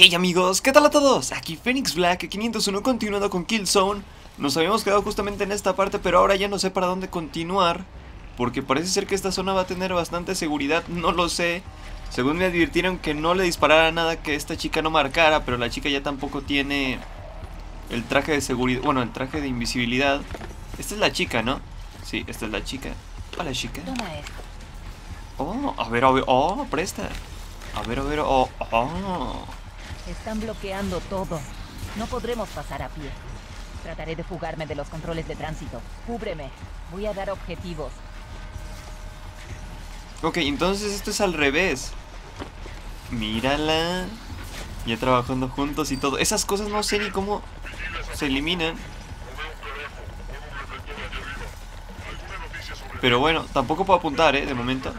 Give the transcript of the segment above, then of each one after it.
Hey amigos, ¿qué tal a todos? Aquí Phoenix Black 501 continuando con Killzone. Nos habíamos quedado justamente en esta parte pero ahora ya no sé para dónde continuar Porque parece ser que esta zona va a tener bastante seguridad, no lo sé. Según me advirtieron que no le disparara nada que esta chica no marcara Pero la chica ya tampoco tiene el traje de seguridad, bueno el traje de invisibilidad. Esta es la chica, ¿no? Sí, esta es la chica. Hola chica. Oh, a ver, a ver, oh, presta. A ver, a ver, oh, oh están bloqueando todo. No podremos pasar a pie. Trataré de fugarme de los controles de tránsito. Cúbreme. Voy a dar objetivos. Ok, entonces esto es al revés. Mírala. Ya trabajando juntos y todo. Esas cosas no sé ni cómo se eliminan. Pero bueno, tampoco puedo apuntar, ¿eh? De momento.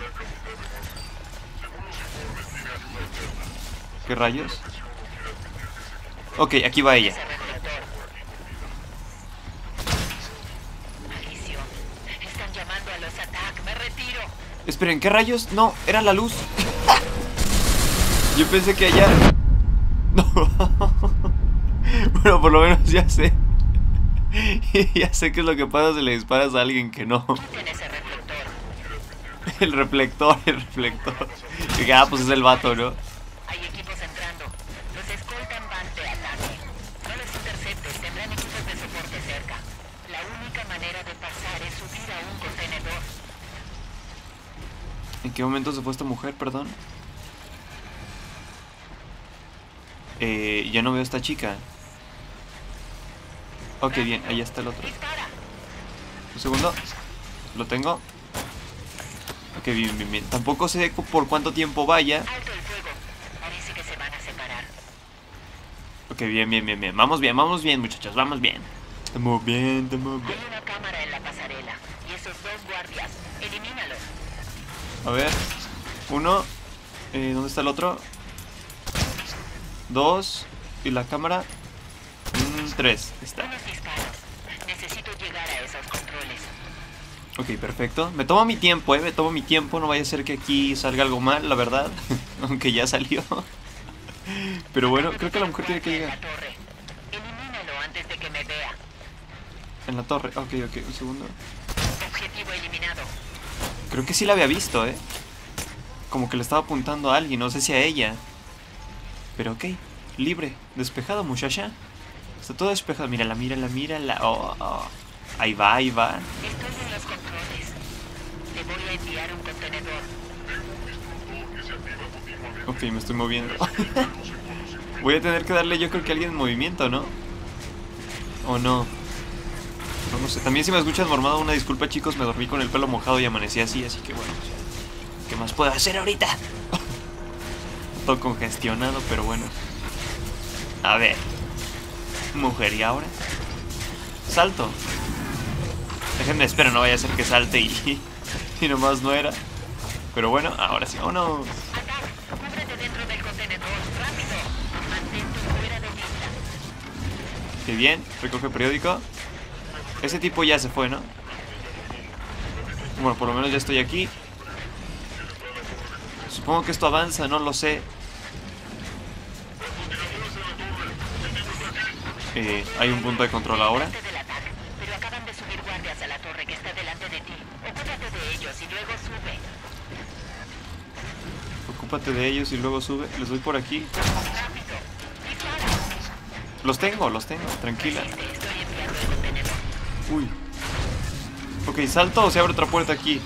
¿Qué rayos? Ok, aquí va ella. Esperen, ¿qué rayos? No, era la luz. Yo pensé que allá... No. bueno, por lo menos ya sé. ya sé qué es lo que pasa si le disparas a alguien que no. El reflector, el reflector. Que ah, pues es el vato, ¿no? Qué momento se fue esta mujer, perdón? Eh, ya no veo esta chica. Ok, bien, ahí está el otro. Un segundo. Lo tengo. Ok, bien, bien, bien. Tampoco sé por cuánto tiempo vaya. Ok, bien, bien, bien, bien. Vamos bien, vamos bien, muchachos, vamos bien. Estamos bien, estamos bien. A ver. Uno. Eh, ¿Dónde está el otro? Dos. Y la cámara. Mm, tres. Está. Necesito llegar a esos controles. Ok, perfecto. Me tomo mi tiempo, eh. Me tomo mi tiempo. No vaya a ser que aquí salga algo mal, la verdad. Aunque ya salió. Pero bueno, creo que la mujer tiene que llegar. En la torre. Ok, ok. Un segundo. Creo que sí la había visto, ¿eh? Como que le estaba apuntando a alguien, no sé si a ella. Pero ok, libre, despejado, muchacha. Está todo despejado. Mírala, mírala, mírala. Oh, oh. Ahí va, ahí va. Estoy en los controles. Te voy a enviar un contenedor. Ok, me estoy moviendo. voy a tener que darle yo creo que a alguien en movimiento, ¿no? ¿O no? No, sé. También si me escuchas mormado, una disculpa chicos, me dormí con el pelo mojado y amanecí así, así que bueno. ¿Qué más puedo hacer ahorita? Todo congestionado, pero bueno. A ver. Mujer, ¿y ahora? Salto. Déjenme, espero, no vaya a ser que salte y, y nomás no era. Pero bueno, ahora sí, vámonos. Qué bien, recoge periódico. Ese tipo ya se fue, ¿no? Bueno, por lo menos ya estoy aquí. Supongo que esto avanza, no lo sé. Eh, hay un punto de control ahora. Ocúpate de ellos y luego sube. Les doy por aquí. Los tengo, los tengo, tranquila. Uy. Ok, ¿salto o se abre otra puerta aquí?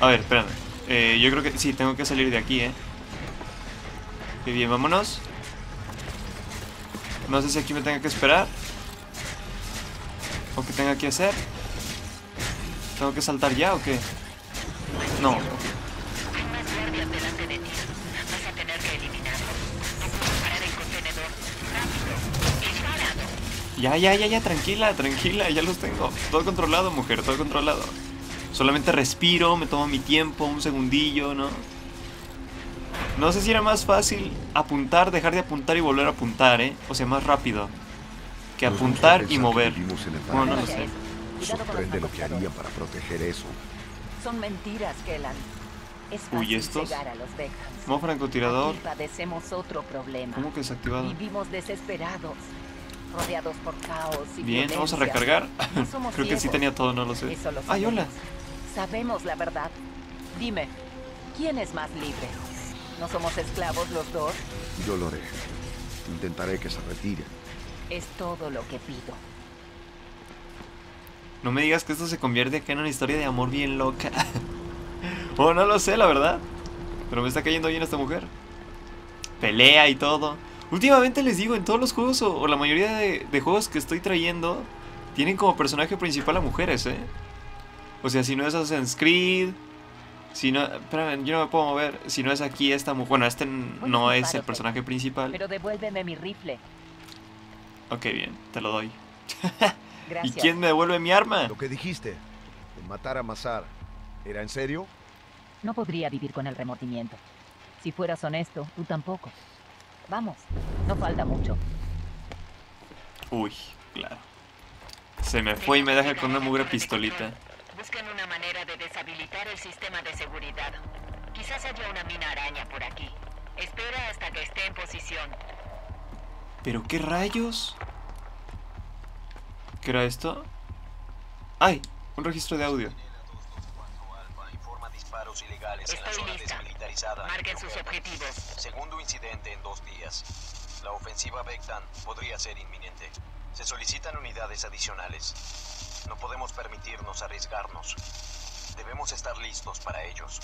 A ver, espérame. Eh, yo creo que sí, tengo que salir de aquí, ¿eh? Qué bien, vámonos. No sé si aquí me tenga que esperar. O qué tenga que hacer. ¿Tengo que saltar ya o qué? No, Ya, ya, ya, ya, tranquila, tranquila, ya los tengo. Todo controlado, mujer, todo controlado. Solamente respiro, me tomo mi tiempo, un segundillo, ¿no? No sé si era más fácil apuntar, dejar de apuntar y volver a apuntar, ¿eh? O sea, más rápido. Que apuntar y mover. Bueno, no lo sé. Sorprende lo que harían para proteger eso. Son mentiras, Kellan. Es Uy, ¿estos? Modo francotirador. Aquí padecemos otro problema. ¿Cómo que desactivado? Vivimos desesperados, rodeados por caos y Bien, vamos a recargar. No Creo que sí ciegos. tenía todo, no lo sé. Eso lo Ay, hola. sabemos. La verdad. Dime, ¿quién es más libre? ¿No somos esclavos los dos? Yo lo haré. Intentaré que se retire. Es todo lo que pido. No me digas que esto se convierte acá en una historia de amor bien loca. oh, no lo sé, la verdad. Pero me está cayendo bien esta mujer. Pelea y todo. Últimamente les digo, en todos los juegos o, o la mayoría de, de juegos que estoy trayendo, tienen como personaje principal a mujeres, ¿eh? O sea, si no es Assassin's Creed, si no... Espérame, yo no me puedo mover. Si no es aquí esta mujer... Bueno, este no es el personaje principal. Pero devuélveme mi rifle. Ok, bien, te lo doy. ¿Y quién me devuelve mi arma? Lo que dijiste, de matar a Mazar, ¿era en serio? No podría vivir con el remordimiento. Si fueras honesto, tú tampoco. Vamos, no falta mucho. Uy, claro. Se me fue y me deja con una mugre pistolita. Busquen una manera de deshabilitar el sistema de seguridad. Quizás haya una mina araña por aquí. Espera hasta que esté en posición. ¿Pero qué rayos? ¿Qué era esto? ¡Ay! Un registro de audio. Disparos ilegales en la Estoy zona lista. desmilitarizada. Marquen sus objetivos. Segundo incidente en dos días. La ofensiva Vectan podría ser inminente. Se solicitan unidades adicionales. No podemos permitirnos arriesgarnos. Debemos estar listos para ellos.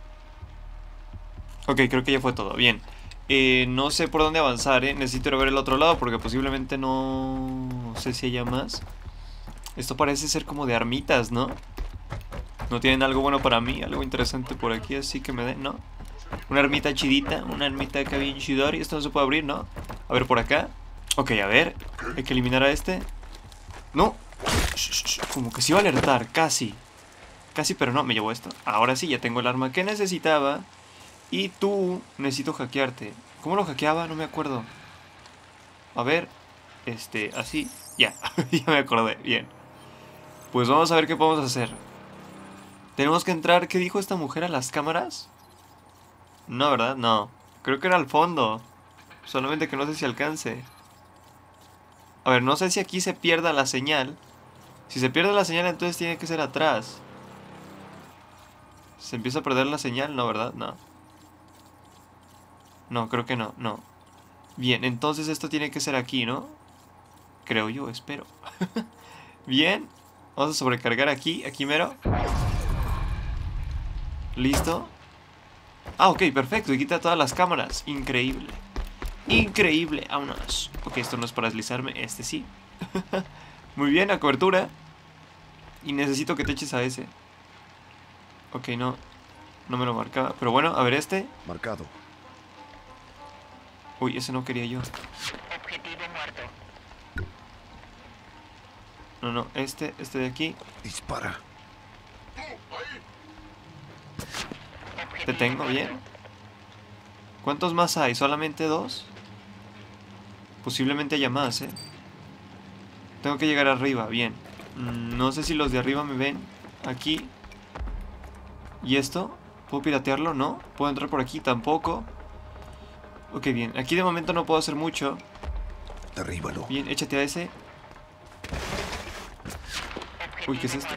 Ok, creo que ya fue todo. Bien. Eh, no sé por dónde avanzar, ¿eh? Necesito ir a ver el otro lado porque posiblemente no sé si haya más. Esto parece ser como de armitas, ¿no? No tienen algo bueno para mí, algo interesante por aquí, así que me den, ¿no? Una ermita chidita, una ermita acá bien chidori. Esto no se puede abrir, ¿no? A ver, por acá. Ok, a ver. Hay que eliminar a este. No. Como que se iba a alertar, casi. Casi, pero no, me llevó esto. Ahora sí, ya tengo el arma que necesitaba. Y tú, necesito hackearte. ¿Cómo lo hackeaba? No me acuerdo. A ver. Este, así. Ya, ya me acordé. Bien. Pues vamos a ver qué podemos hacer. Tenemos que entrar, ¿qué dijo esta mujer a las cámaras? No, ¿verdad? No. Creo que era al fondo. Solamente que no sé si alcance. A ver, no sé si aquí se pierda la señal. Si se pierde la señal, entonces tiene que ser atrás. ¿Se empieza a perder la señal? No, ¿verdad? No. No, creo que no, no. Bien, entonces esto tiene que ser aquí, ¿no? Creo yo, espero. Bien. Vamos a sobrecargar aquí, aquí mero. Listo. Ah, ok, perfecto. Y quita todas las cámaras. Increíble. Increíble. Vámonos. Ok, esto no es para deslizarme. Este sí. Muy bien, a cobertura. Y necesito que te eches a ese. Ok, no. No me lo marcaba. Pero bueno, a ver este. Marcado. Uy, ese no quería yo. Objetivo muerto. No, no, este, este de aquí. Dispara. Te tengo bien. ¿Cuántos más hay? ¿Solamente dos? Posiblemente haya más, ¿eh? Tengo que llegar arriba, bien. Mm, No sé si los de arriba me ven. Aquí. ¿Y esto? ¿Puedo piratearlo? No. ¿Puedo entrar por aquí? Tampoco. Ok, bien. Aquí de momento no puedo hacer mucho. Derríbalo. Bien, échate a ese. Uy, ¿qué es esto?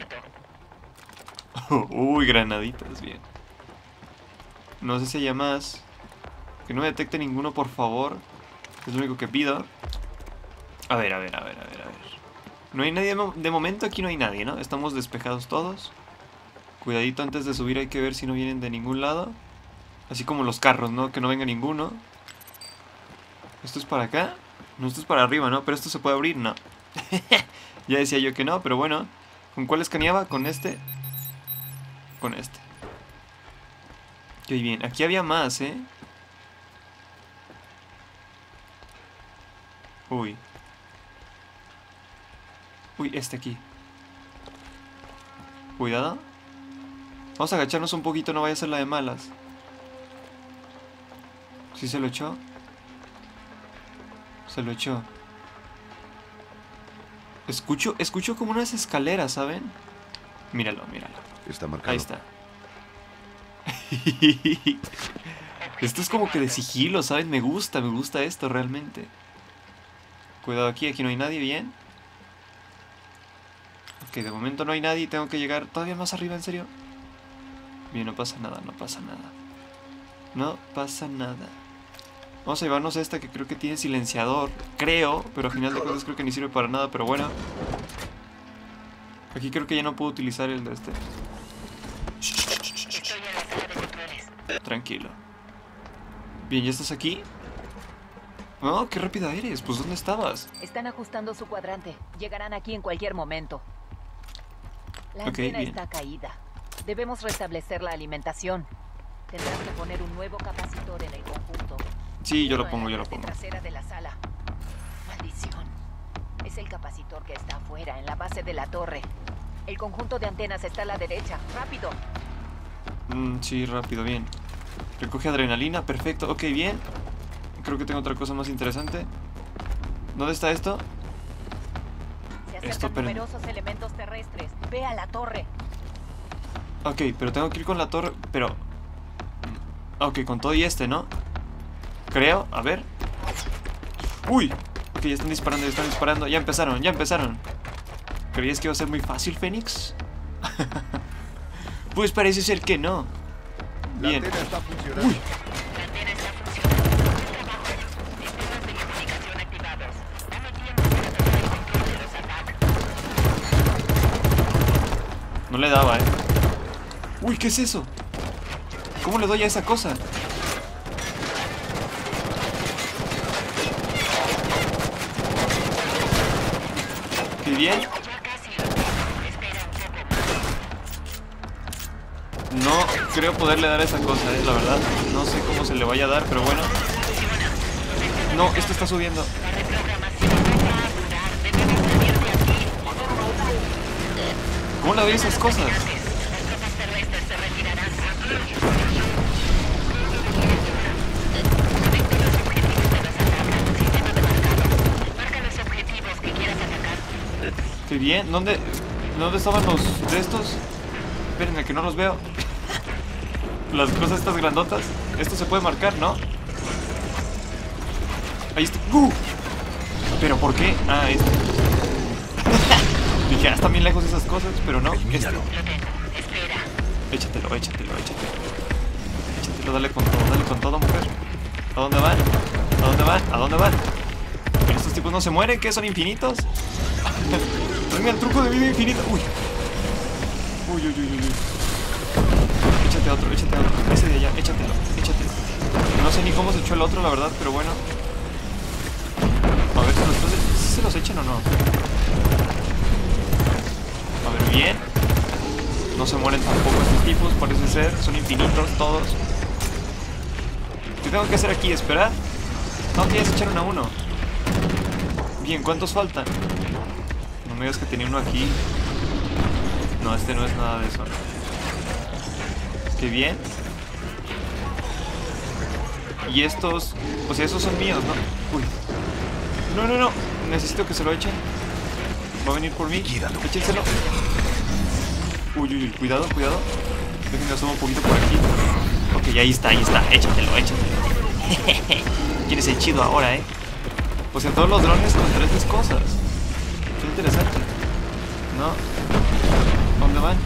Uy, granaditas, bien. No sé si haya más. Que no me detecte ninguno, por favor. Es lo único que pido. A ver, a ver, a ver, a ver, a ver. No hay nadie, de mo- de momento aquí no hay nadie, ¿no? Estamos despejados todos. Cuidadito antes de subir, hay que ver si no vienen de ningún lado. Así como los carros, ¿no? Que no venga ninguno. ¿Esto es para acá? No, esto es para arriba, ¿no? Pero esto se puede abrir, no. ya decía yo que no, pero bueno. ¿Con cuál escaneaba? Con este. Con este. Ok, bien. Aquí había más, ¿eh? Uy. Uy, este aquí. Cuidado. Vamos a agacharnos un poquito, no vaya a ser la de malas. ¿Sí se lo echó? Se lo echó. Escucho, escucho como unas escaleras, ¿saben? Míralo, míralo. Está marcado. Ahí está. Esto es como que de sigilo, ¿sabes? Me gusta, me gusta esto realmente. Cuidado aquí, aquí no hay nadie, bien. Ok, de momento no hay nadie, tengo que llegar todavía más arriba, ¿en serio? Bien, no pasa nada, no pasa nada. No pasa nada. Vamos a llevarnos esta que creo que tiene silenciador. Creo, pero al final de cuentas creo que ni sirve para nada, pero bueno. Aquí creo que ya no puedo utilizar el de este. Estoy en la sala de controles. Tranquilo. Bien, ¿ya estás aquí? Oh, qué rápida eres. Pues ¿dónde estabas? Están ajustando su cuadrante. Llegarán aquí en cualquier momento. La Ok, antena bien. está caída. Debemos restablecer la alimentación. Tendrás que poner un nuevo capacitor en el conjunto. Sí, yo lo pongo, yo lo pongo. trasera de la sala. Maldición. Es el capacitor que está afuera, en la base de la torre. El conjunto de antenas está a la derecha. ¡Rápido! Mm, sí, rápido, bien. Recoge adrenalina, perfecto. Ok, bien. Creo que tengo otra cosa más interesante. ¿Dónde está esto? Se Esto, pero- numerosos elementos terrestres. Ve a la torre. Ok, pero tengo que ir con la torre, pero... Ok, con todo y este, ¿no? Creo, a ver. Uy, ok, ya están disparando, ya están disparando. Ya empezaron, ya empezaron. ¿Creías que iba a ser muy fácil, Fénix? pues parece ser que no. La Bien. antena está funcionando. Uy. La antena está funcionando. Buen trabajo. Sistemas de comunicación activados. Dame tiempo para tomar el control de los ataques. No le daba, eh. Uy, ¿qué es eso? ¿Cómo le doy a esa cosa? Qué bien. Creo poderle dar esa cosa, eh, la verdad. No sé cómo se le vaya a dar, pero bueno. No, esto está subiendo. ¿Cómo le doy esas cosas? Qué bien. ¿Dónde, ¿Dónde estaban los de estos? Espérenme, que no los veo. Las cosas estas grandotas. Esto se puede marcar, ¿no? Ahí está. ¡Uh! ¿Pero por qué? Ah, este. Dije, ah, están bien lejos esas cosas, pero no. Este. Lo tengo. Espera. Échatelo, échatelo, échatelo. Échatelo, dale con todo, dale con todo, mujer. ¿A dónde van? ¿A dónde van? ¿A dónde van? ¿Pero estos tipos no se mueren? ¿Qué? ¿Son infinitos? Venga, el truco de vida infinita. Uy. Uy, uy, uy, uy, uy. Échate otro, échate otro. Ese de allá, échatelo, échatelo. No sé ni cómo se echó el otro, la verdad, pero bueno. A ver si los, ¿sí se los echan o no. A ver, bien. No se mueren tampoco estos tipos, parece ser. Son infinitos todos. ¿Qué tengo que hacer aquí? ¿Esperar? No, que ya se echaron a uno. Bien, ¿cuántos faltan? No me digas que tenía uno aquí. No, este no es nada de eso. Qué bien. Y estos... O sea, esos son míos, ¿no? Uy. No, no, no. Necesito que se lo echen. Va a venir por mí. Échenselo. Uy, uy, uy, cuidado, cuidado. Déjenme asomo un poquito por aquí. Ok, ahí está, ahí está. Échatelo, échatelo. ¿Quién es el chido ahora, eh? O sea, todos los drones con diferentes cosas. Qué interesante. ¿No? ¿Dónde van?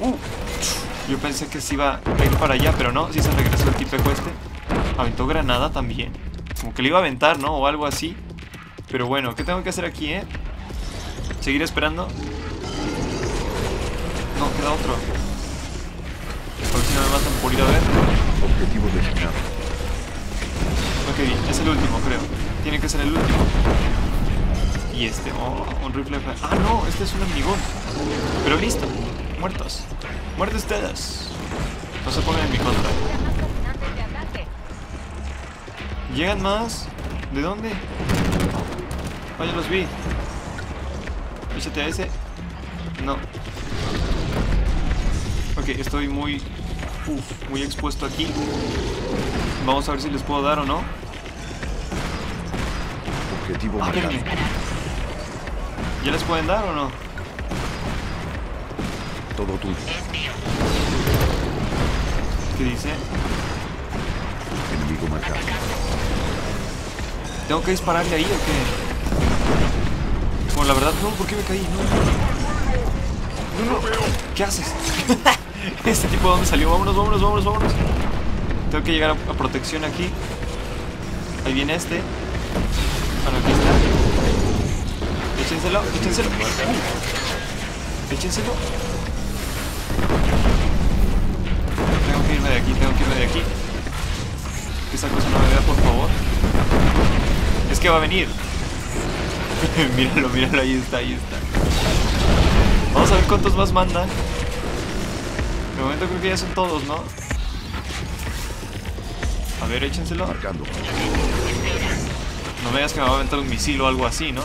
Uh, yo pensé que se iba a ir para allá, pero no. Sí se regresó el tipejo este. Aventó granada también. Como que le iba a aventar, ¿no? O algo así. Pero bueno, ¿qué tengo que hacer aquí, eh? ¿Seguir esperando? No, queda otro. A ver si no me matan por ir a ver. Objetivo designado. Ok, bien, es el último, creo. Tiene que ser el último. Y este, oh, un rifle. Ah, no, este es un amigón. Pero listo, muertos. Muertos ustedes. No se pongan en mi contra. ¿Llegan más? ¿De dónde? Oh, ya los vi. Échate a ese. No. Ok, estoy muy... Uf, muy expuesto aquí. Vamos a ver si les puedo dar o no. Objetivo. ¿Ya les pueden dar o no? Todo tuyo. ¿Qué dice? Enemigo marcado. ¿Tengo que dispararle ahí o qué? Bueno, la verdad, no, ¿por qué me caí? No, no, no. ¿Qué haces? este tipo, ¿de dónde salió? Vámonos, vámonos, vámonos, vámonos. Tengo que llegar a, a protección aquí. Ahí viene este. Bueno, aquí está. Échenselo, échenselo. Échenselo. Irme de aquí, tengo que irme de aquí. Que esa cosa no me vea, por favor. Es que va a venir. míralo, míralo, ahí está, ahí está. Vamos a ver cuántos más mandan. De momento creo que ya son todos, ¿no? A ver, échenselo. Marcando. No me digas que me va a aventar un misil o algo así, ¿no?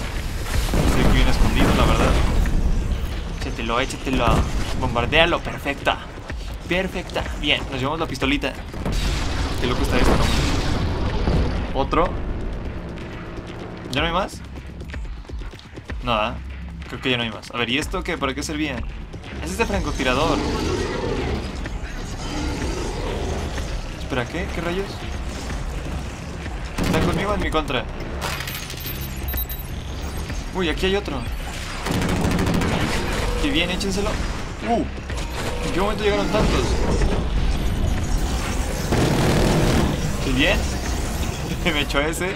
Estoy aquí bien escondido, la verdad. Échatelo, échatelo. Bombardealo, perfecta. Perfecta. Bien, nos llevamos la pistolita. Qué loco está esto, ¿no? Otro. ¿Ya no hay más? Nada. Creo que ya no hay más. A ver, ¿y esto qué? ¿Para qué servía? Es este francotirador. Espera, ¿qué? ¿Qué rayos? ¿Están conmigo o en mi contra? Uy, aquí hay otro. Qué bien, échenselo. Uh, ¿en qué momento llegaron tantos? Bien. Me echó ese.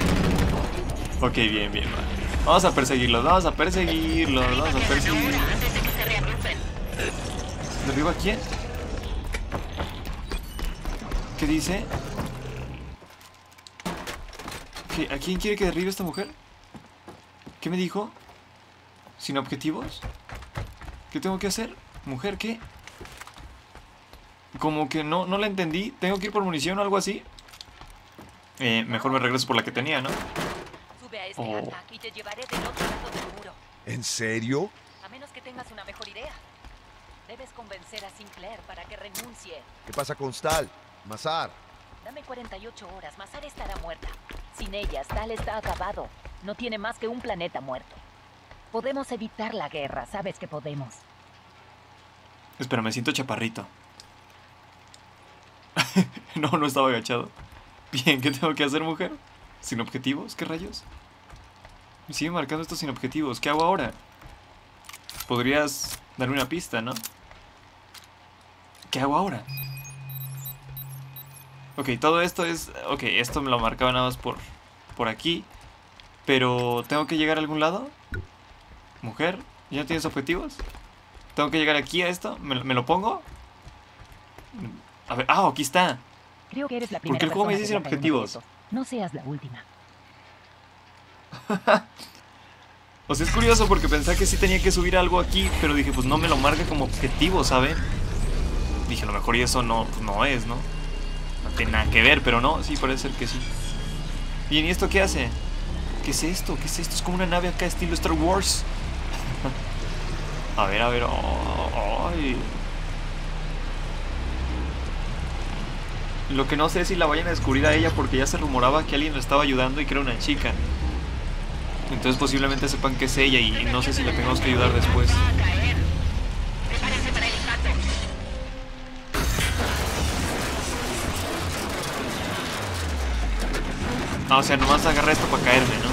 Ok, bien, bien, va. Vamos a perseguirlos, vamos a perseguirlos, vamos a perseguirlos. ¿Derriba a quién? ¿Qué dice? ¿Qué- ¿A quién quiere que derribe esta mujer? ¿Qué me dijo? ¿Sin objetivos? ¿Qué tengo que hacer? ¿Mujer qué? Como que no, no la entendí. ¿Tengo que ir por munición o algo así? Eh, mejor me regreso por la que tenía, ¿no? Sube a este Oh. ataque y te llevaré del otro lado del muro. ¿En serio? A menos que tengas una mejor idea. Debes convencer a Sinclair para que renuncie. ¿Qué pasa con Stal? Mazar. Dame 48 horas, Mazar estará muerta. Sin ella, Stal está acabado. No tiene más que un planeta muerto. Podemos evitar la guerra, sabes que podemos. Espera, me siento chaparrito. no, no estaba agachado. Bien, ¿qué tengo que hacer, mujer? ¿Sin objetivos? ¿Qué rayos? Me sigue marcando esto sin objetivos. ¿Qué hago ahora? Podrías darme una pista, ¿no? ¿Qué hago ahora? Ok, todo esto es... Ok, esto me lo marcaba nada más por, por aquí. Pero, ¿tengo que llegar a algún lado? Mujer, ¿ya no tienes objetivos? ¿Tengo que llegar aquí a esto? ¿Me, me lo pongo? A ver, ah, aquí está. Creo que eres la ¿Por primera qué el juego me dice objetivos? No seas la última. O sea, es curioso porque pensé que sí tenía que subir algo aquí, pero dije, pues no me lo marca como objetivo, ¿saben? Dije, a lo mejor y eso no, pues, no es, ¿no? No tiene nada que ver, pero no, sí, parece ser que sí. Bien, ¿y esto qué hace? ¿Qué es esto? ¿Qué es esto? Es como una nave acá estilo Star Wars. a ver, a ver. oh, ay. Lo que no sé es si la vayan a descubrir a ella porque ya se rumoraba que alguien la estaba ayudando y que era una chica. Entonces posiblemente sepan que es ella y no sé si la tengamos que ayudar después. Ah, o sea, nomás agarra esto para caerme, ¿no?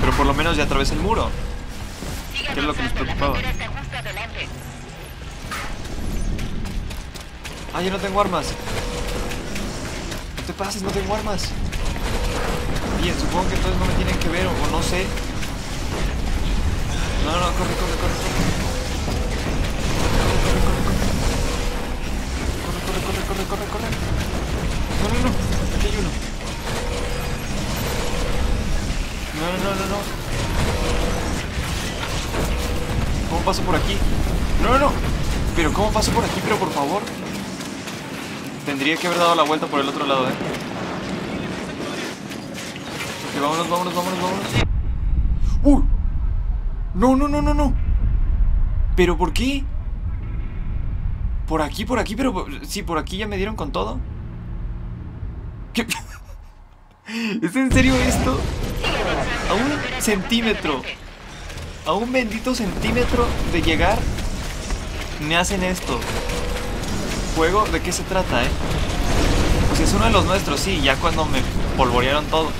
Pero por lo menos ya atravesé el muro. ¿Qué es lo que nos preocupaba? Ah, yo no tengo armas. No te pases, no tengo armas. Bien, supongo que entonces no me tienen que ver o, no sé. No, no, no, corre, corre, corre, corre. Corre, corre, corre, corre, corre, corre. No, no, no, aquí hay uno. No, no, no, no, no. ¿Cómo paso por aquí? No, no, no. Pero ¿cómo paso por aquí? Pero por favor. Tendría que haber dado la vuelta por el otro lado, eh. Ok, vámonos, vámonos, vámonos, vámonos. ¡Uy! No, no, no, no, no. ¿Pero por qué? Por aquí, por aquí, pero... Sí, por aquí ya me dieron con todo. ¿Qué? ¿Es en serio esto? A un centímetro. A un bendito centímetro de llegar, me hacen esto. ¿Juego? ¿De qué se trata, eh? Pues es uno de los nuestros, sí, ya cuando me polvorearon todo. Uy.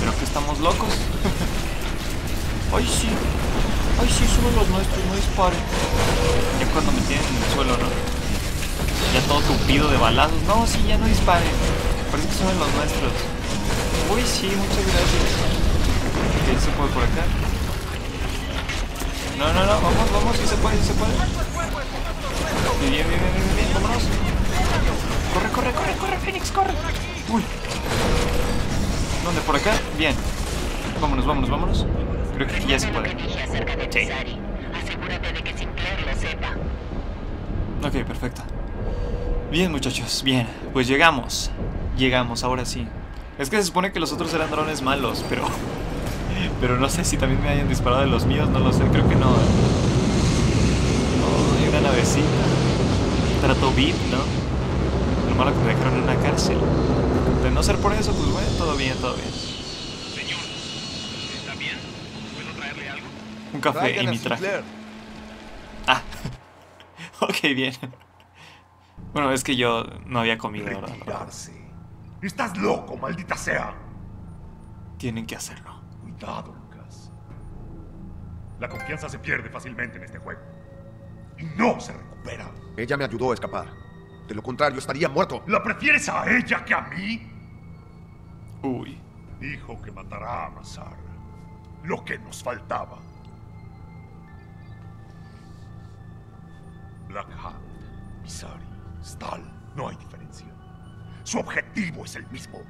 Creo que estamos locos. Ay, sí. Ay, sí, de los nuestros, no dispare. Ya cuando me tienen en el suelo, ¿no? Ya todo tupido de balazos. No, sí, ya no dispare. Parece que de los nuestros. Uy, sí, muchas gracias. ¿Qué se puede por acá? No, no, no, vamos, vamos, sí se puede, sí se puede. Bien, bien, bien, bien, bien, vámonos. Corre, corre, corre, corre, Phoenix, corre. Uy. ¿Dónde? ¿Por acá? Bien. Vámonos, vámonos, vámonos. Creo que ya se puede. Sí. Ok, perfecto. Bien, muchachos, bien. Pues llegamos. Llegamos, ahora sí. Es que se supone que los otros eran drones malos, pero... Pero no sé si también me hayan disparado de los míos, no lo sé, creo que no. ¿eh? Oh, hay una navecita. Trato VIP, ¿no? Lo malo que me dejaron en una cárcel. De no ser por eso, pues bueno, todo bien, todo bien. Señor, ¿está bien? ¿Puedo traerle algo? Un café y mi traje. Sinclair. Ah, ok, bien. Bueno, es que yo no había comido, ¿verdad? Retirarse. Estás loco, maldita sea. Tienen que hacerlo. Cuidado, Lucas. La confianza se pierde fácilmente en este juego. Y no se recupera. Ella me ayudó a escapar. De lo contrario, estaría muerto. ¿La prefieres a ella que a mí? Uy. Dijo que matará a Mazar. Lo que nos faltaba. Black Hand, Misari, Stahl, no hay diferencia. Su objetivo es el mismo.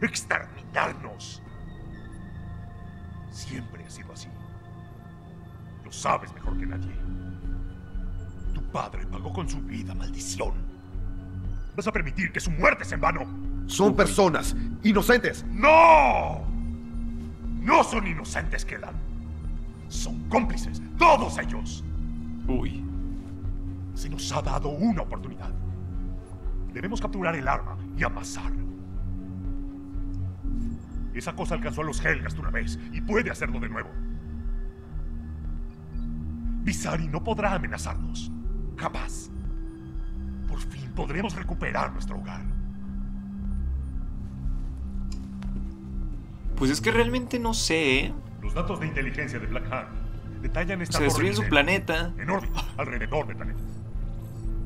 Exterminarnos. Siempre ha sido así. Lo sabes mejor que nadie. Tu padre pagó con su vida, maldición. ¿Vas a permitir que su muerte sea en vano? Son personas inocentes. ¡No! No son inocentes, Kellan. Son cómplices, todos ellos. Uy. Se nos ha dado una oportunidad. Debemos capturar el arma y amasar. Esa cosa alcanzó a los Helgast una vez y puede hacerlo de nuevo. Visari no podrá amenazarnos. Jamás. Por fin podremos recuperar nuestro hogar. Pues es que realmente no sé, ¿eh? Los datos de inteligencia de Black Hand detallan esta Se destruyen su planeta en órbita alrededor planeta.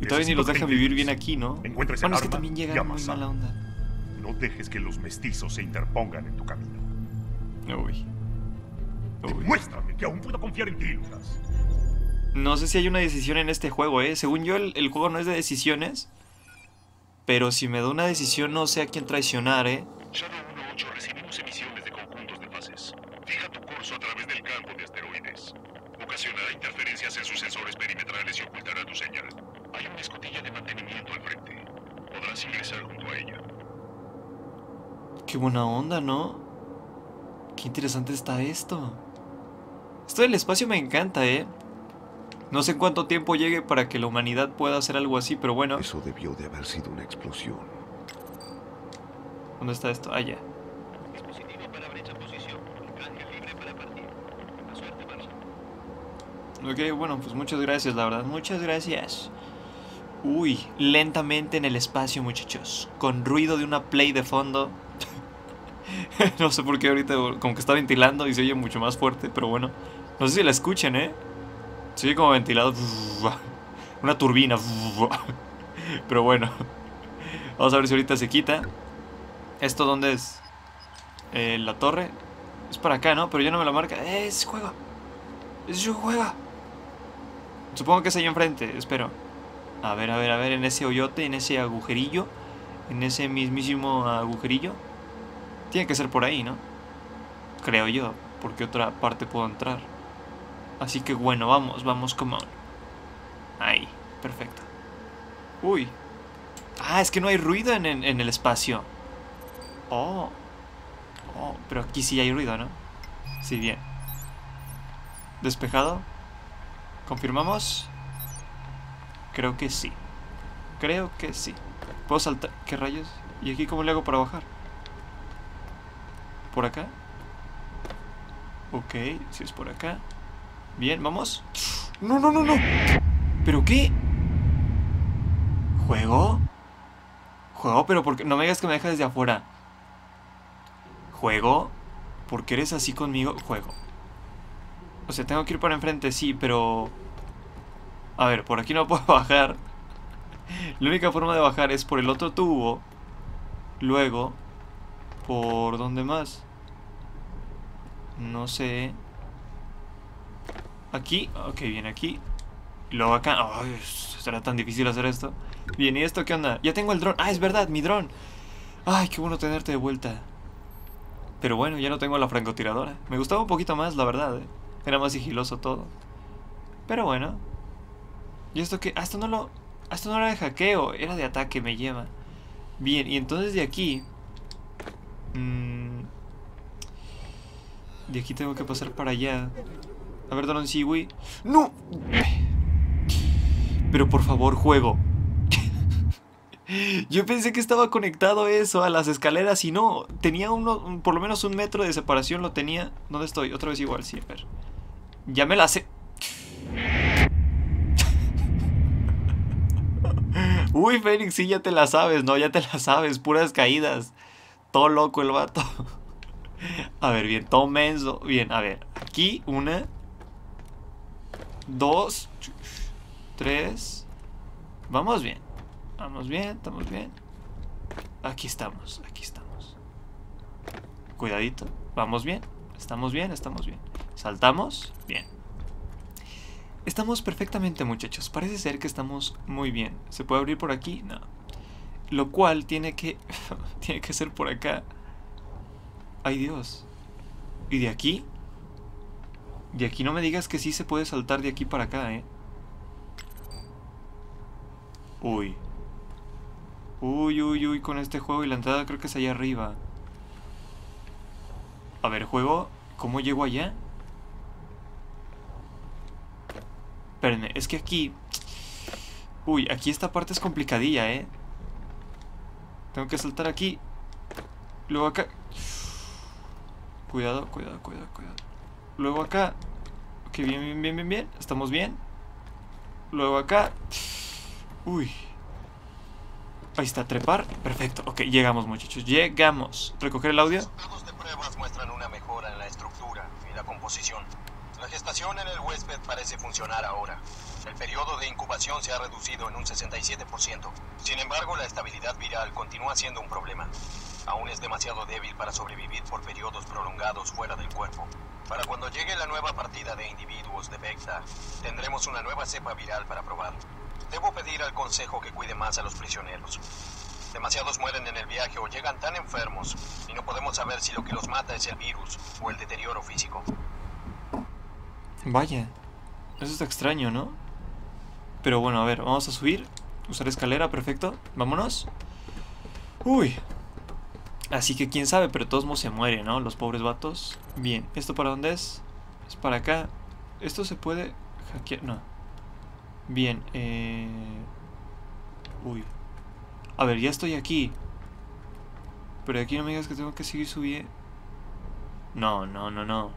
y todavía ni los dejan vivir bien aquí, ¿no? Bueno, es que también y llegan muy mala onda. No dejes que los mestizos se interpongan en tu camino. Uy. Uy. Demuéstrame que aún puedo confiar en ti, Lucas. No sé si hay una decisión en este juego, ¿eh? Según yo, el, el juego no es de decisiones. Pero si me da una decisión, no sé a quién traicionar, ¿eh? Shadow 1-8 recibimos emisiones de conjuntos de fases. Fija tu curso a través del campo de asteroides. Ocasionará interferencias en sus sensores perimetrales y ocultará tu señal. Hay una escotilla de mantenimiento al frente. Podrás ingresar junto a ella. Qué buena onda, ¿no? Qué interesante está esto. Esto del espacio me encanta, ¿eh? No sé cuánto tiempo llegue para que la humanidad pueda hacer algo así, pero bueno. Eso debió de haber sido una explosión. ¿Dónde está esto? Ah, ya. Dispositivo para brecha posición. Canje libre para partir. A suerte, Marshall. Ok, bueno, pues muchas gracias, la verdad. Muchas gracias. Uy, lentamente en el espacio, muchachos. Con ruido de una play de fondo. no sé por qué ahorita como que está ventilando y se oye mucho más fuerte, pero bueno. No sé si la escuchen, ¿eh? Se oye como ventilado. Una turbina. Pero bueno. Vamos a ver si ahorita se quita. ¿Esto dónde es? Eh, la torre. Es para acá, ¿no? Pero ya no me la marca. ¡Eh, es juego! ¡Es juega! Supongo que es ahí enfrente, espero. A ver, a ver, a ver, en ese hoyote, en ese agujerillo. En ese mismísimo agujerillo. Tiene que ser por ahí, ¿no? Creo yo, porque otra parte puedo entrar. Así que bueno, vamos, vamos, come on. Ahí, perfecto. Uy. Ah, es que no hay ruido en, en- en el espacio. Oh. Oh, pero aquí sí hay ruido, ¿no? Sí, bien. ¿Despejado? ¿Confirmamos? Creo que sí. Creo que sí. ¿Puedo saltar? ¿Qué rayos? ¿Y aquí cómo le hago para bajar? ¿Por acá? Ok, si es por acá. Bien, vamos. No, no, no, no. ¿Pero qué? ¿Juego? ¿Juego? Pero porque no me digas que me dejas desde afuera. ¿Juego? ¿Por qué eres así conmigo? Juego. O sea, tengo que ir para enfrente, sí, pero... A ver, por aquí no puedo bajar. La única forma de bajar es por el otro tubo. Luego, ¿por dónde más? No sé. Aquí, ok, bien aquí. Luego acá. Ay, será tan difícil hacer esto. Bien, ¿y esto qué onda? Ya tengo el dron. Ah, es verdad, mi dron. Ay, qué bueno tenerte de vuelta. Pero bueno, ya no tengo la francotiradora. Me gustaba un poquito más, la verdad. ¿eh? Era más sigiloso todo. Pero bueno. ¿Y esto qué? Ah, esto no lo... ah, esto no era de hackeo, era de ataque, me lleva. Bien, y entonces de aquí... mm, de aquí tengo que pasar para allá. A ver, Don Siwi. ¡No! Pero por favor, juego. Yo pensé que estaba conectado eso a las escaleras y no. Tenía uno, un- por lo menos un metro de separación lo tenía. ¿Dónde estoy? Otra vez igual, sí, a ver. Ya me la sé. Uy, Fénix, sí, ya te la sabes, ¿no? Ya te la sabes, puras caídas. Todo loco el vato. A ver, bien, todo menso. Bien, a ver. Aquí, una. Dos. Tres. Vamos bien. Vamos bien, estamos bien. Aquí estamos, aquí estamos. Cuidadito. Vamos bien. Estamos bien, estamos bien. Saltamos. Bien. Estamos perfectamente, muchachos. Parece ser que estamos muy bien. ¿Se puede abrir por aquí? No. Lo cual tiene que... tiene que ser por acá. Ay, Dios. ¿Y de aquí? De aquí no me digas que sí se puede saltar de aquí para acá, ¿eh? Uy. Uy, uy, uy, con este juego y la entrada creo que es allá arriba. A ver, juego, ¿cómo llego allá? Espérenme, es que aquí... Uy, aquí esta parte es complicadilla, ¿eh? Tengo que saltar aquí. Luego acá... Cuidado, cuidado, cuidado, cuidado. Luego acá... Ok, bien, bien, bien, bien, bien. Estamos bien. Luego acá... Uy. Ahí está, trepar. Perfecto. Ok, llegamos, muchachos. Llegamos. ¿Recoger el audio? Resultados de pruebas muestran una mejora en la estructura y la composición. La gestación en el huésped parece funcionar ahora. El periodo de incubación se ha reducido en un 67%. Sin embargo, la estabilidad viral continúa siendo un problema. Aún es demasiado débil para sobrevivir por periodos prolongados fuera del cuerpo. Para cuando llegue la nueva partida de individuos de Vecta, tendremos una nueva cepa viral para probar. Debo pedir al Consejo que cuide más a los prisioneros. Demasiados mueren en el viaje o llegan tan enfermos y no podemos saber si lo que los mata es el virus o el deterioro físico. Vaya. Eso está extraño, ¿no? Pero bueno, a ver, vamos a subir. Usar escalera, perfecto. Vámonos. Uy. Así que quién sabe, pero todos modos se mueren, ¿no? Los pobres vatos. Bien, ¿esto para dónde es? Es para acá. ¿Esto se puede hackear? No. Bien, eh... Uy. A ver, ya estoy aquí. Pero aquí no me digas que tengo que seguir subiendo. No, no, no, no.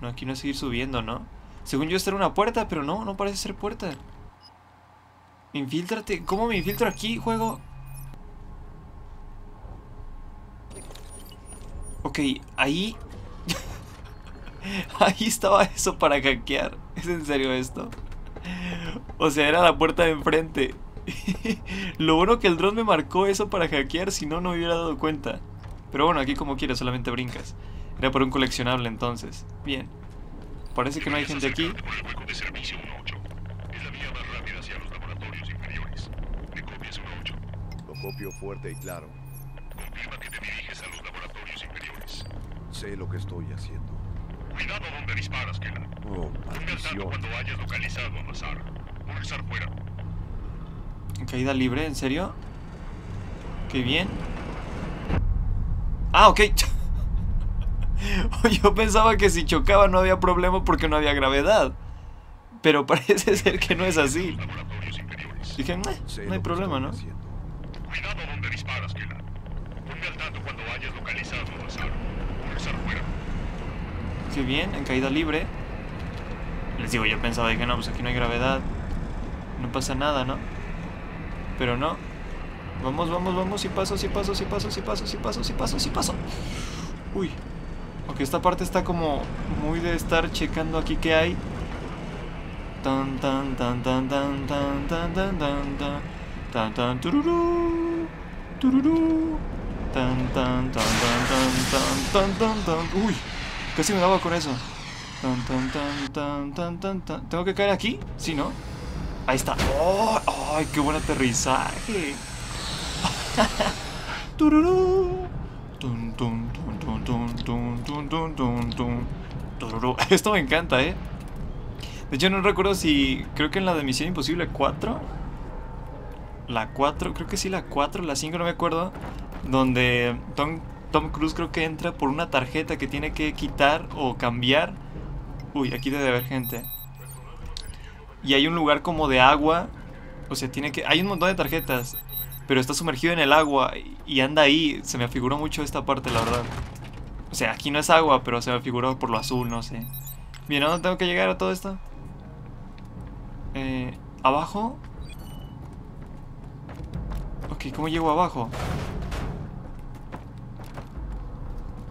No, aquí no es seguir subiendo, ¿no? Según yo esta era una puerta, pero no, no parece ser puerta. Infíltrate. ¿Cómo me infiltro aquí, juego? Ok, ahí... ahí estaba eso para hackear. ¿Es en serio esto? O sea, era la puerta de enfrente. Lo bueno que el dron me marcó eso para hackear, si no, no me hubiera dado cuenta. Pero bueno, aquí como quieras, solamente brincas. Era por un coleccionable entonces. Bien. Parece que no hay gente aquí. Por el hueco de servicio 18. Es la vía más rápida hacia los laboratorios inferiores. ¿Me copias 18? Lo copio fuerte y claro. Confirma que te diriges a los laboratorios inferiores. Sé lo que estoy haciendo. Cuidado donde disparas, Kela. Oh, al tanto cuando hayas localizado a Mazar. Pulsar fuera. Caída libre, ¿en serio? Qué bien. Ah, ok. Yo pensaba que si chocaba no había problema porque no había gravedad. Pero parece ser que no es así. Dije, "Meh, Sé no hay problema, ¿no? haciendo. Cuidado donde disparas, Kela. Ponme al tanto cuando hayas localizado a Mazar. Pulsar fuera. Bien, en caída libre. Les digo, yo pensaba, dije, no, pues aquí no hay gravedad. No pasa nada, ¿no? Pero no. Vamos, vamos, vamos. Sí paso, sí paso, sí paso, sí paso, sí paso, sí paso, sí paso. Uy. Ok, esta parte está como muy de estar checando aquí qué hay. Tan tan tan tan tan tan tan tan tan tan tan tan tururú tururú tan tan tan tan tan tan tan tan uy Casi me hago con eso. Tan, tan, tan, tan, tan, tan, ¿Tengo que caer aquí? Sí, ¿no? Ahí está. ¡Oh! ¡Ay, qué buen aterrizaje! Esto me encanta, ¿eh? De hecho, no recuerdo si... Creo que en la de Misión Imposible 4... La 4, creo que sí, la 4, la 5, no me acuerdo. Donde Tom Tom Cruise creo que entra por una tarjeta que tiene que quitar o cambiar. Uy, aquí debe haber gente. Y hay un lugar como de agua. O sea, tiene que. Hay un montón de tarjetas. Pero está sumergido en el agua y anda ahí. Se me figuró mucho esta parte, la verdad. O sea, aquí no es agua, pero se me figuró por lo azul, no sé. Bien, ¿a dónde tengo que llegar a todo esto? Eh, ¿Abajo? Ok, ¿cómo llego abajo?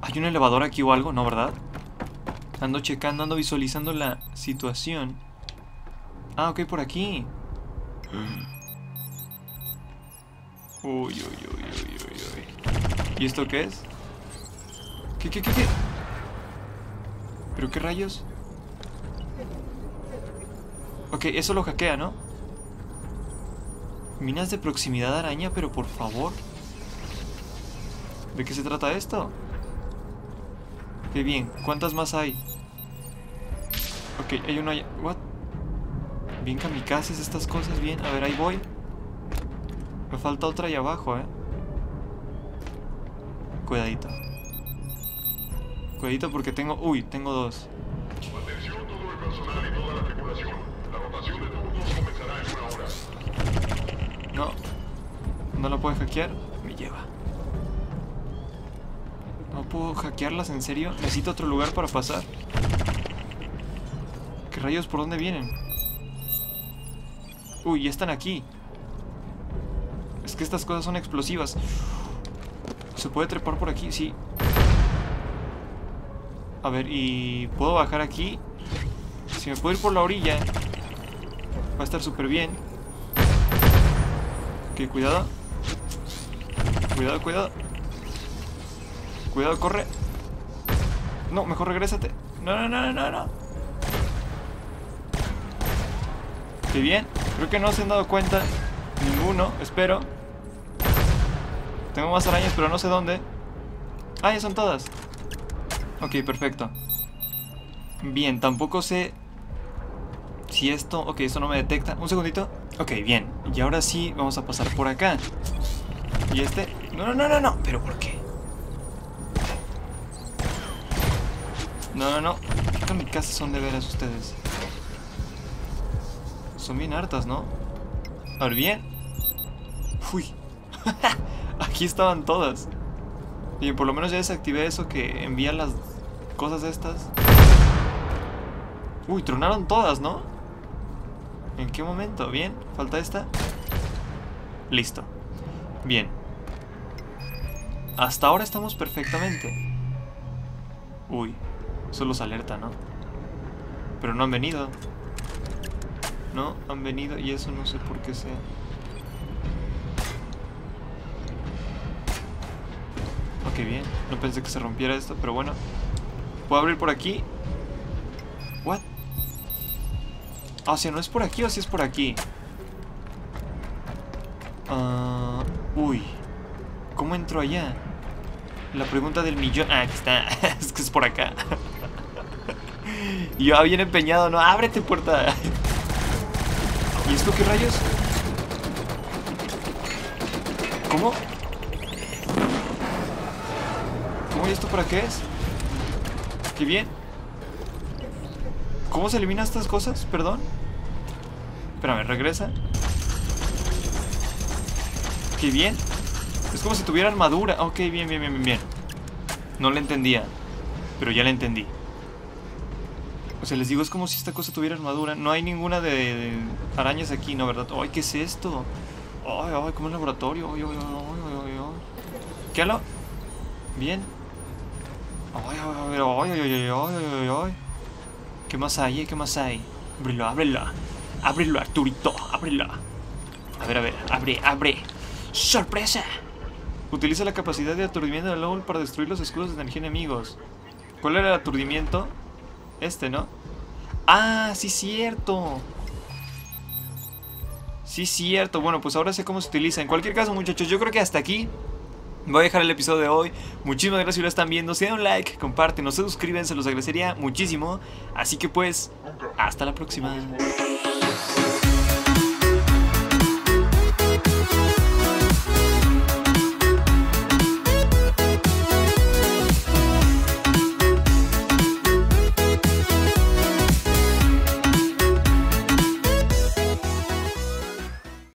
¿Hay un elevador aquí o algo? No, ¿verdad? Ando checando, ando visualizando la situación. Ah, ok, por aquí. Uy, uy, uy, uy, uy, uy. ¿Y esto qué es? ¿Qué, qué, qué, qué? ¿Pero qué rayos? Ok, eso lo hackea, ¿no? Minas de proximidad araña, pero por favor. ¿De qué se trata esto? Bien, ¿cuántas más hay? Ok, hay allá. ¿What? Bien kamikazes estas cosas, bien. A ver, ahí voy. Me falta otra ahí abajo, eh. Cuidadito. Cuidadito porque tengo... Uy, tengo dos. Atención todo el personal y toda la tripulación. La rotación de turnos comenzará en una hora. No. ¿No lo puedes hackear? Me lleva. ¿No puedo hackearlas en serio? Necesito otro lugar para pasar. ¿Qué rayos? ¿Por dónde vienen? Uy, ya están aquí. Es que estas cosas son explosivas. ¿Se puede trepar por aquí? Sí. A ver, ¿y puedo bajar aquí? Si me puedo ir por la orilla, va a estar súper bien. Ok, cuidado. Cuidado, cuidado. Cuidado, corre. No, mejor regrésate. No, no, no, no, no. Qué bien. Creo que no se han dado cuenta. Ninguno, espero. Tengo más arañas, pero no sé dónde. Ah, ya son todas. Ok, perfecto. Bien, tampoco sé si esto... Ok, esto no me detecta. Un segundito. Ok, bien. Y ahora sí vamos a pasar por acá. Y este... No, no, no, no, no. ¿Pero por qué? No, no, no. ¿Qué kamikazes son de veras ustedes? Son bien hartas, ¿no? A ver, bien. Uy. Aquí estaban todas. Y por lo menos ya desactivé eso que envía las cosas estas. Uy, tronaron todas, ¿no? ¿En qué momento? Bien, falta esta. Listo. Bien. Hasta ahora estamos perfectamente. Uy, eso los alerta, ¿no? Pero no han venido. No, han venido y eso no sé por qué sea. Ok, bien. No pensé que se rompiera esto, pero bueno. ¿Puedo abrir por aquí? ¿What? Ah, o sea, ¿no es por aquí o si es por aquí? Ah, uy. ¿Cómo entro allá? La pregunta del millón... Ah, aquí está. es que es por acá. Y yo bien empeñado, ¿no? ¡Ábrete puerta! ¿Y esto qué rayos? ¿Cómo? ¿Cómo y esto para qué es? Qué bien. ¿Cómo se eliminan estas cosas? Perdón. Espérame, regresa. Qué bien. Es como si tuviera armadura. Ok, bien, bien, bien, bien, bien. No la entendía. Pero ya la entendí. O sea, les digo, es como si esta cosa tuviera armadura. No hay ninguna de, arañas aquí, ¿no? ¿Verdad? ¡Ay, qué es esto! ¡Ay, ay, como un laboratorio! ¡Ay, ay, ay, ay, ay! ¿Qué lo? Bien. ¡Ay, ay, ay, ay, ay, ay, ¿Qué más hay? ¿Qué más hay? Ábrelo, ábrela. Ábrelo, Arturito. Ábrela. A ver, a ver. Abre, abre. ¡Sorpresa! Utiliza la capacidad de aturdimiento de LOL para destruir los escudos de energía enemigos. ¿Cuál era el aturdimiento? Este, ¿no? ¡Ah, sí, cierto! Sí, cierto. Bueno, pues ahora sé cómo se utiliza. En cualquier caso, muchachos, yo creo que hasta aquí voy a dejar el episodio de hoy. Muchísimas gracias si lo están viendo. Si dan un like, comparten, no se suscriben, se los agradecería muchísimo. Así que pues, hasta la próxima.